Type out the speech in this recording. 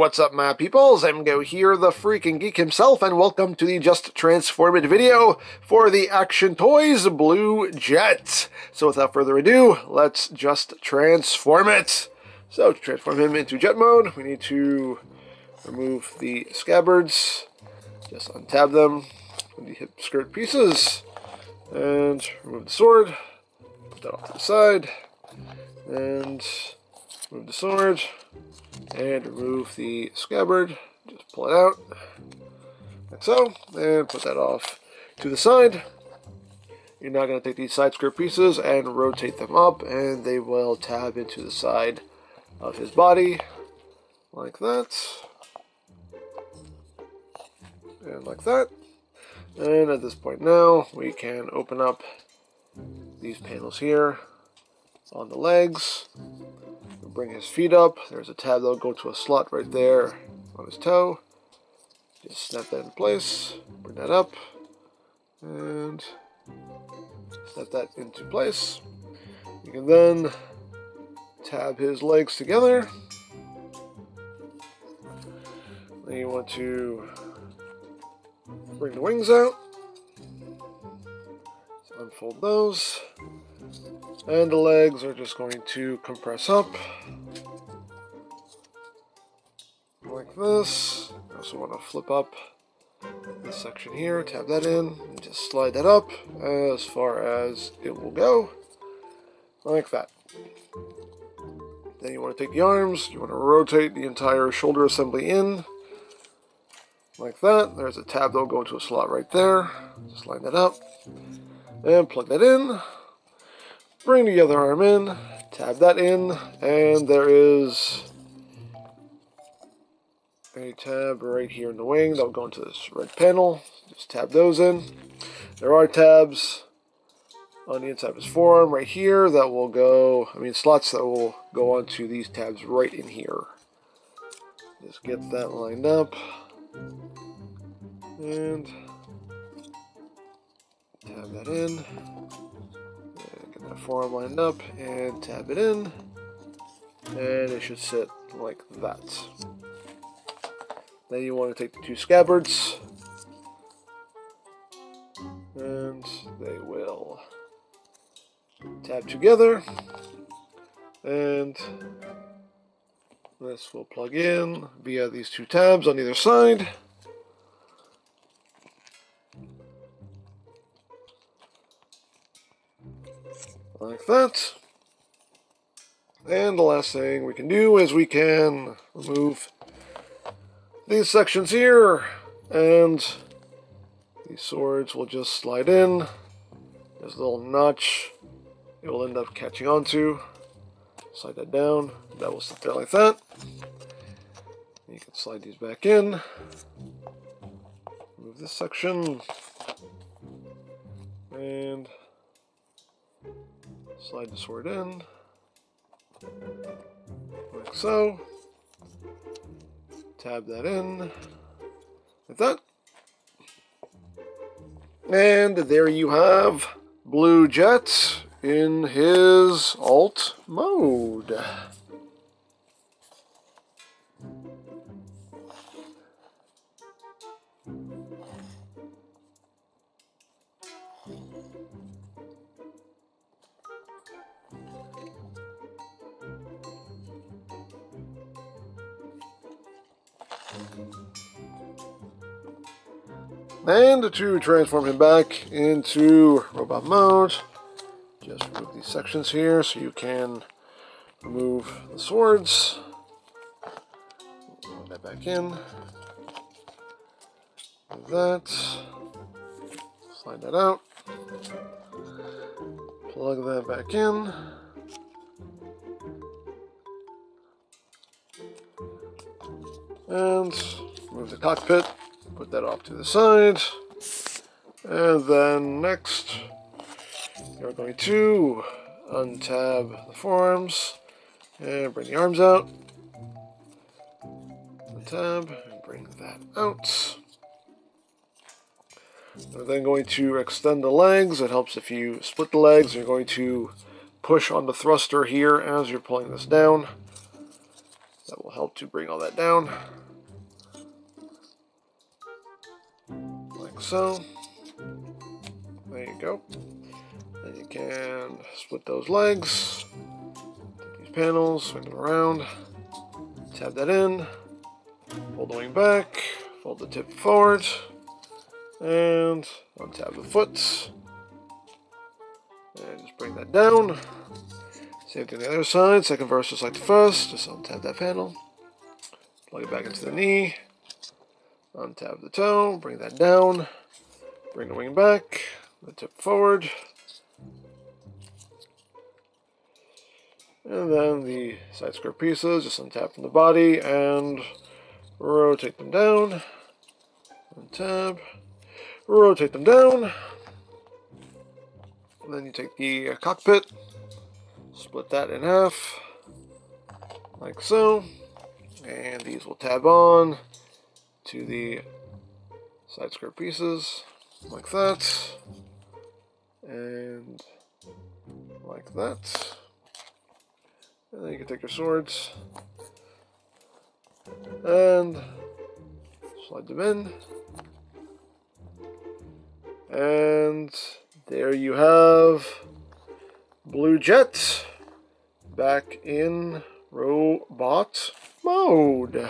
what's up my peoples? Emgo here, the freaking geek himself, and welcome to the Just Transform It video for the Action Toys Blue Jet. So without further ado, let's just transform it. So to transform him into jet mode, we need to remove the scabbards, just untab them, the hip skirt pieces, and remove the sword, put that off to the side, and remove the sword, and remove the scabbard. Just pull it out, like so, and put that off to the side. You're now going to take these side skirt pieces and rotate them up, and they will tab into the side of his body, like that, and like that. And at this point now, we can open up these panels here on the legs bring his feet up. There's a tab that'll go to a slot right there on his toe. Just snap that in place, bring that up, and snap that into place. You can then tab his legs together. Then you want to bring the wings out. So unfold those. And the legs are just going to compress up. Like this. I also want to flip up this section here, tab that in, just slide that up as far as it will go. Like that. Then you want to take the arms, you want to rotate the entire shoulder assembly in. Like that. There's a tab that'll go into a slot right there. Just line that up. And plug that in. Bring the other arm in, tab that in, and there is a tab right here in the wing that will go into this red panel. Just tab those in. There are tabs on the inside of his forearm right here that will go, I mean slots that will go onto these tabs right in here. Just get that lined up. And tab that in forearm lined up and tab it in and it should sit like that. Then you want to take the two scabbards and they will tab together and this will plug in via these two tabs on either side. Like that. And the last thing we can do is we can remove these sections here, and these swords will just slide in. There's a little notch it will end up catching onto. Slide that down, that will sit there like that. You can slide these back in. Move this section. And Slide the sword in, like so. Tab that in, like that. And there you have Blue Jet in his alt mode. And to transform him back into robot mode, just remove these sections here so you can remove the swords. Put that back in. Like that. Slide that out. Plug that back in. And move the cockpit, put that off to the side. And then next, you're going to untab the forearms and bring the arms out. Untab and bring that out. We're then going to extend the legs. It helps if you split the legs. You're going to push on the thruster here as you're pulling this down. That will help to bring all that down. Like so. There you go. Then you can split those legs. Take these panels, swing them around. Tab that in. Pull the wing back. Fold the tip forward. And untab the foot. And just bring that down. Same thing on the other side. Second verse just like the first. Just untap that panel. Plug it back into the knee. Untap the toe. Bring that down. Bring the wing back. The tip forward. And then the side skirt pieces, just untap from the body and rotate them down. Untap. Rotate them down. And then you take the uh, cockpit, split that in half, like so. And these will tab on to the side skirt pieces, like that. And like that. And then you can take your swords and slide them in. And there you have Blue Jet back in robot mode.